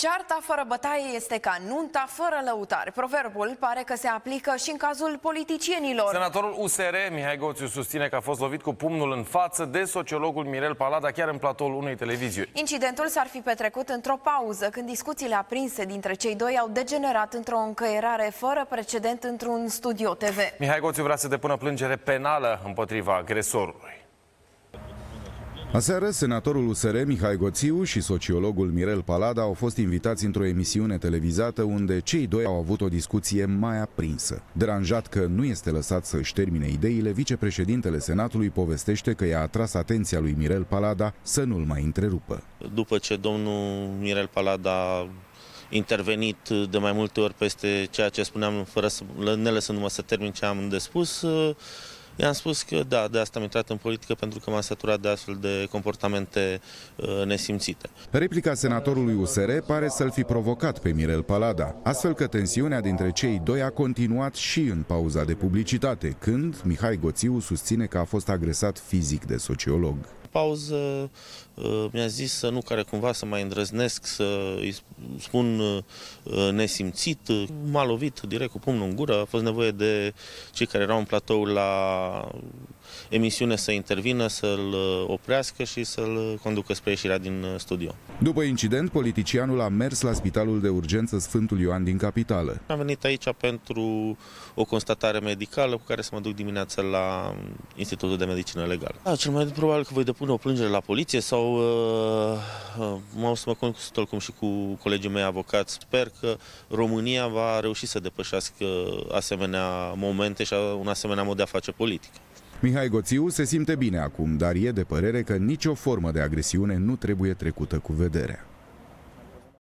Cearta fără bătaie este ca nunta fără lăutari. Proverbul pare că se aplică și în cazul politicienilor. Senatorul USR, Mihai Goțiu, susține că a fost lovit cu pumnul în față de sociologul Mirel Palada, chiar în platoul unei televiziuni. Incidentul s-ar fi petrecut într-o pauză, când discuțiile aprinse dintre cei doi au degenerat într-o încăierare fără precedent într-un studio TV. Mihai Goțiu vrea să depună plângere penală împotriva agresorului. Aseară, senatorul USR Mihai Goțiu și sociologul Mirel Palada au fost invitați într-o emisiune televizată unde cei doi au avut o discuție mai aprinsă. Deranjat că nu este lăsat să-și termine ideile, vicepreședintele Senatului povestește că i-a atras atenția lui Mirel Palada să nu-l mai întrerupă. După ce domnul Mirel Palada a intervenit de mai multe ori peste ceea ce spuneam, fără să, ne lăsându-mă să termin ce am de spus, I-am spus că da, de asta am intrat în politică pentru că m-am săturat de astfel de comportamente uh, nesimțite. Replica senatorului USR pare să-l fi provocat pe Mirel Palada, astfel că tensiunea dintre cei doi a continuat și în pauza de publicitate, când Mihai Goțiu susține că a fost agresat fizic de sociolog pauză uh, mi-a zis să nu care cumva să mai îndrăznesc, să îi spun uh, nesimțit. M-a lovit direct cu pumnul în gură, a fost nevoie de cei care erau în platou la emisiune să intervină, să-l oprească și să-l conducă spre ieșirea din studio. După incident, politicianul a mers la spitalul de urgență Sfântul Ioan din capitală. Am venit aici pentru o constatare medicală cu care să mă duc dimineața la Institutul de Medicină Legală. Da, cel mai probabil că voi depune o plângere la poliție sau uh, uh, mă o să mă consult cum și cu colegii mei avocați. Sper că România va reuși să depășească asemenea momente și un asemenea mod de a face politică. Mihai Goțiu se simte bine acum, dar e de părere că nicio formă de agresiune nu trebuie trecută cu vederea.